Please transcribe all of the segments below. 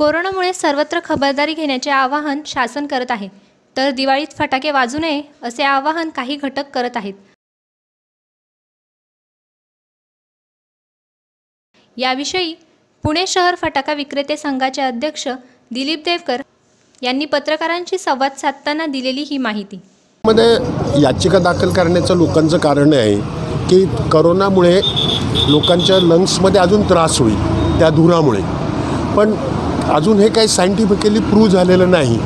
कोरोनामुळे सर्वत्र खबरदारी घेण्याचे आवाहन शासन करत आहे. तर दिवाळीत फटाके वाजू नये असे आवाहन काही घटक करत आहेत. याविषयी पुणे शहर फटाका विक्रेते संघाचे अध्यक्ष दिलीप देवकर यांनी पत्रकारांशी संवाद साधताना दिलेली ही माहिती. मध्ये याचिका दाखल करण्याचं लोकांचं कारण आहे की करोनामुळे लोकांच्या लंग्समध्ये अजून त्रास होईल त्या धुरामुळे. पण अजून हे काही सायंटिफिकली प्रूव्ह झालेलं नाही.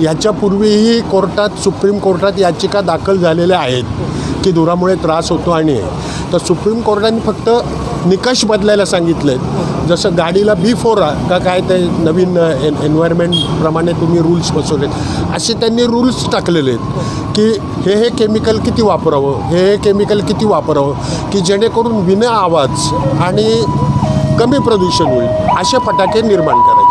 याच्यापूर्वीही कोर्टात सुप्रीम कोर्टात याचिका दाखल झालेल्या आहेत की धुरामुळे त्रास होतो आणि तर सुप्रीम कोर्टाने फक्त निकष बदलायला सांगितले जसं गाडीला बी फोर का काय ते नवीन एन एन्व्हायरमेंटप्रमाणे तुम्ही रूल्स बसवले असे त्यांनी रूल्स टाकलेले आहेत की हे हे केमिकल किती वापरावं हे हे केमिकल किती वापरावं की जेणेकरून विना आवाज आणि कमी प्रदूषण होईल असे फटाके निर्माण करायचे.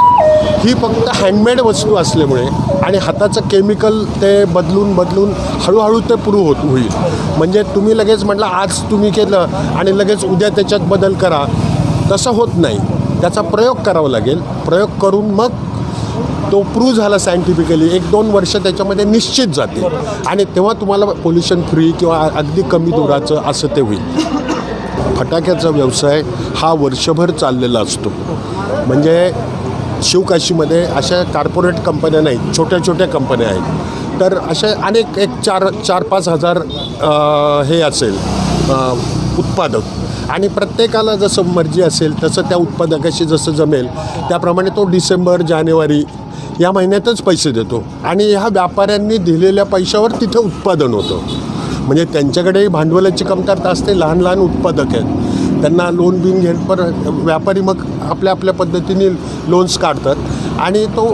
ही फक्त हँडमेड वस्तू असल्यामुळे आणि हाताचं केमिकल ते बदलून बदलून हळूहळू ते प्रूव्ह होत होईल. म्हणजे तुम्ही लगेच म्हटलं आज तुम्ही केलं आणि लगेच उद्या त्याच्यात बदल करा. तसं होत नाही. त्याचा प्रयोग करावा लागेल. प्रयोग करून मग तो प्रूव्ह झाला सायंटिफिकली एक दोन वर्ष त्याच्यामध्ये निश्चित जाते आणि तेव्हा तुम्हाला पोल्युशन फ्री किंवा अगदी कमी दुराचं असं ते होईल. फटाक्याचा व्यवसाय हा वर्षभर चाललेला असतो. म्हणजे शिवकाशीमध्ये अशा कार्पोरेट कंपन्या नाहीत छोट्या छोट्या कंपन्या आहेत. तर अशा अनेक एक चार चार पाच हजार हे असेल उत्पादक. आणि प्रत्येकाला जसं मर्जी असेल तसं त्या उत्पादकाशी जसं जमेल त्याप्रमाणे तो डिसेंबर जानेवारी या महिन्यातच पैसे देतो. आणि ह्या व्यापाऱ्यांनी दिलेल्या पैशावर तिथं उत्पादन होतं. म्हणजे त्यांच्याकडेही भांडवलाची कमतरता असते लहान लहान उत्पादक आहेत. त्यांना लोन बिन घेत पर व्यापारी मग आपल्या आपल्या पद्धतीने लोन्स काढतात. आणि तो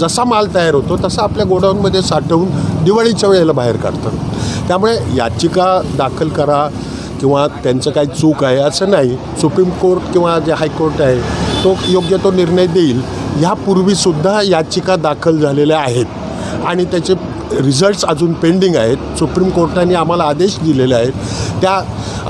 जसा माल तयार होतो तसा आपल्या गोडाऊनमध्ये साठवून दिवाळीच्या वेळेला बाहेर काढतात. त्यामुळे याचिका दाखल करा किंवा त्यांचं काही चूक आहे असं नाही. सुप्रीम कोर्ट किंवा जे हायकोर्ट आहे तो योग्य तो निर्णय देईल. ह्यापूर्वीसुद्धा याचिका दाखल झालेल्या आहेत. आणि त्याचे रिझल्ट्स अजून पेंडिंग आहेत. सुप्रीम कोर्टाने आम्हाला आदेश दिलेले आहेत. त्या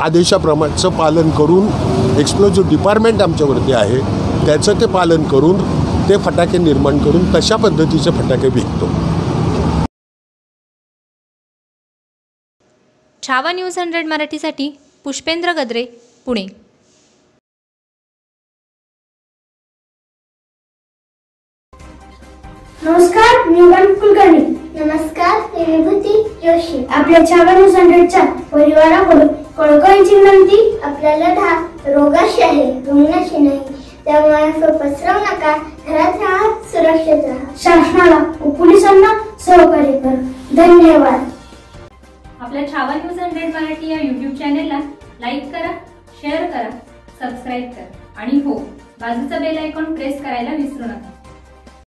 आदेशाप्रमाणचं पालन करून एक्सप्लोजिव्ह डिपार्टमेंट आमच्यावरती आहे. त्याचं ते पालन करून ते फटाके निर्माण करून तशा पद्धतीचे फटाके विकतो छावा न्यूज हंड्रेड मराठीसाठी पुष्पेंद्र गद्रे पुणे. नमस्कार मी वन कुलकर्णी. नमस्कार मी विभूती जोशी. आपल्या छावा न्यूज हंड्रेडच्या परिवाराकडून कळकळीची विनंती. आपल्याला हा रोगाशी आहे रुग्णाशी नाही. त्यामुळे असं पसरवू नका. घरात राहा सुरक्षित राहा. शासनाला व पोलिसांना सहकार्य करा. धन्यवाद. आपल्या छावा न्यूज हंड्रेड मराठी या यूट्यूब चॅनेलला लाईक करा शेअर करा सबस्क्राईब करा. आणि हो बाजूचा बेल आयकॉन प्रेस करायला विसरू नका.